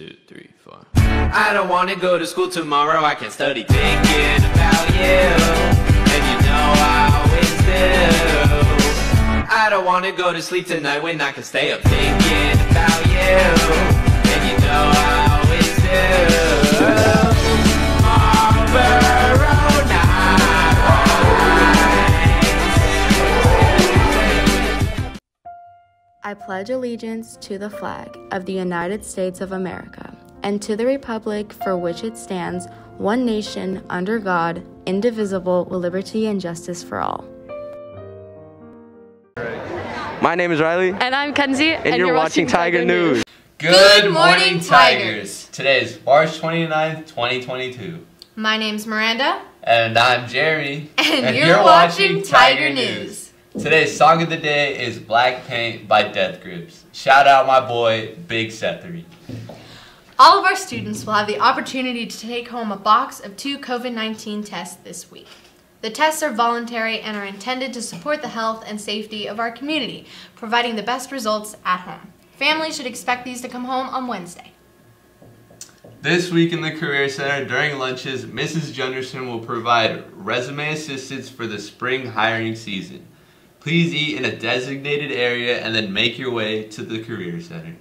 two, three, four. I don't wanna go to school tomorrow, I can study thinking about you. And you know I always do. I don't wanna go to sleep tonight when I can stay up thinking about you. And you know I always do. I pledge allegiance to the flag of the United States of America and to the republic for which it stands, one nation, under God, indivisible, with liberty and justice for all. My name is Riley. And I'm Kenzie. And, and you're, you're, watching, watching Tiger, Tiger News. News. Good morning, Tigers. Today is March 29th, 2022. My name's Miranda. And I'm Jerry. And, and you're, you're, watching, watching Tiger, Tiger News. News. Today's song of the day is Black Paint by Death Grips. Shout out my boy, Big Sethary. All of our students will have the opportunity to take home a box of two COVID-19 tests this week. The tests are voluntary and are intended to support the health and safety of our community, providing the best results at home. Families should expect these to come home on Wednesday. This week in the Career Center, during lunches, Mrs. Junderson will provide resume assistance for the spring hiring season. Please eat in a designated area and then make your way to the Career Center.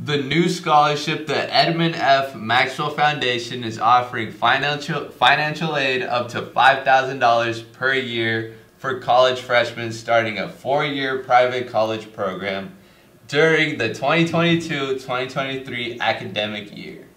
The new scholarship, the Edmund F. Maxwell Foundation, is offering financial, financial aid up to $5,000 per year for college freshmen starting a four-year private college program during the 2022-2023 academic year.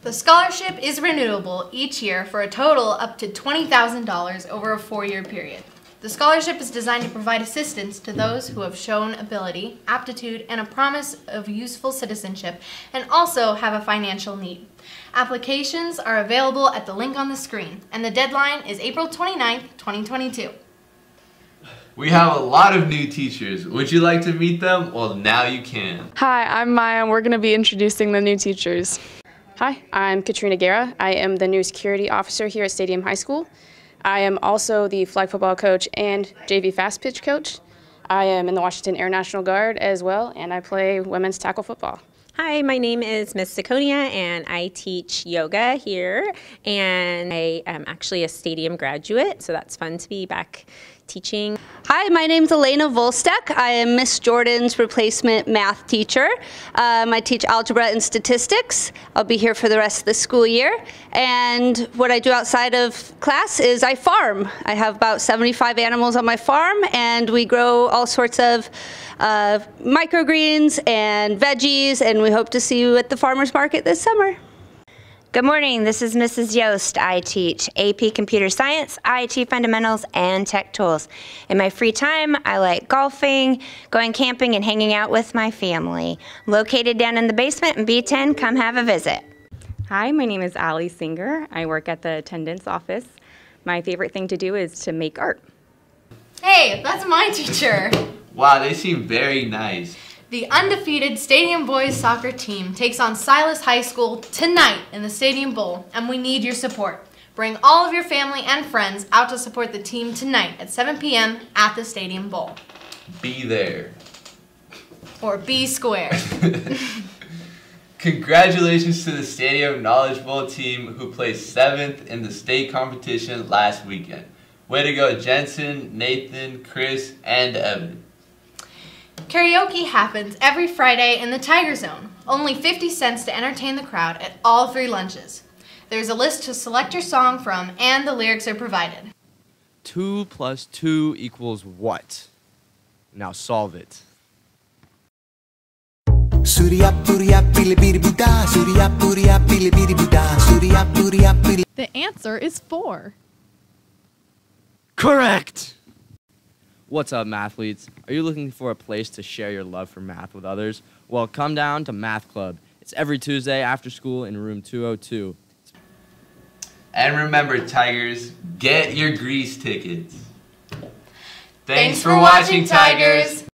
The scholarship is renewable each year for a total up to $20,000 over a four-year period. The scholarship is designed to provide assistance to those who have shown ability, aptitude, and a promise of useful citizenship, and also have a financial need. Applications are available at the link on the screen, and the deadline is April 29th, 2022. We have a lot of new teachers. Would you like to meet them? Well, now you can. Hi, I'm Maya, and we're going to be introducing the new teachers. Hi, I'm Katrina Guerra. I am the new security officer here at Stadium High School. I am also the flag football coach and JV fast pitch coach. I am in the Washington Air National Guard as well, and I play women's tackle football. Hi, my name is Miss Siconia, and I teach yoga here. And I am actually a stadium graduate, so that's fun to be back teaching. Hi, my name is Elena Volstek. I am Miss Jordan's replacement math teacher. Um, I teach algebra and statistics. I'll be here for the rest of the school year. And what I do outside of class is I farm. I have about 75 animals on my farm, and we grow all sorts of uh, microgreens and veggies, and we hope to see you at the farmer's market this summer. Good morning, this is Mrs. Yost. I teach AP Computer Science, IT Fundamentals, and Tech Tools. In my free time, I like golfing, going camping, and hanging out with my family. Located down in the basement in B10, come have a visit. Hi, my name is Ali Singer. I work at the attendance office. My favorite thing to do is to make art. Hey, that's my teacher. wow, they seem very nice. The undefeated Stadium Boys soccer team takes on Silas High School tonight in the Stadium Bowl, and we need your support. Bring all of your family and friends out to support the team tonight at 7 p.m. at the Stadium Bowl. Be there. Or be square. Congratulations to the Stadium Knowledge Bowl team who placed seventh in the state competition last weekend. Way to go, Jensen, Nathan, Chris, and Evan. Karaoke happens every Friday in the Tiger Zone. Only 50 cents to entertain the crowd at all three lunches. There's a list to select your song from, and the lyrics are provided. 2 plus 2 equals what? Now solve it. The answer is 4. Correct! What's up, mathletes? Are you looking for a place to share your love for math with others? Well, come down to Math Club. It's every Tuesday after school in room 202. And remember, Tigers, get your Grease tickets. Thanks, Thanks for watching, Tigers.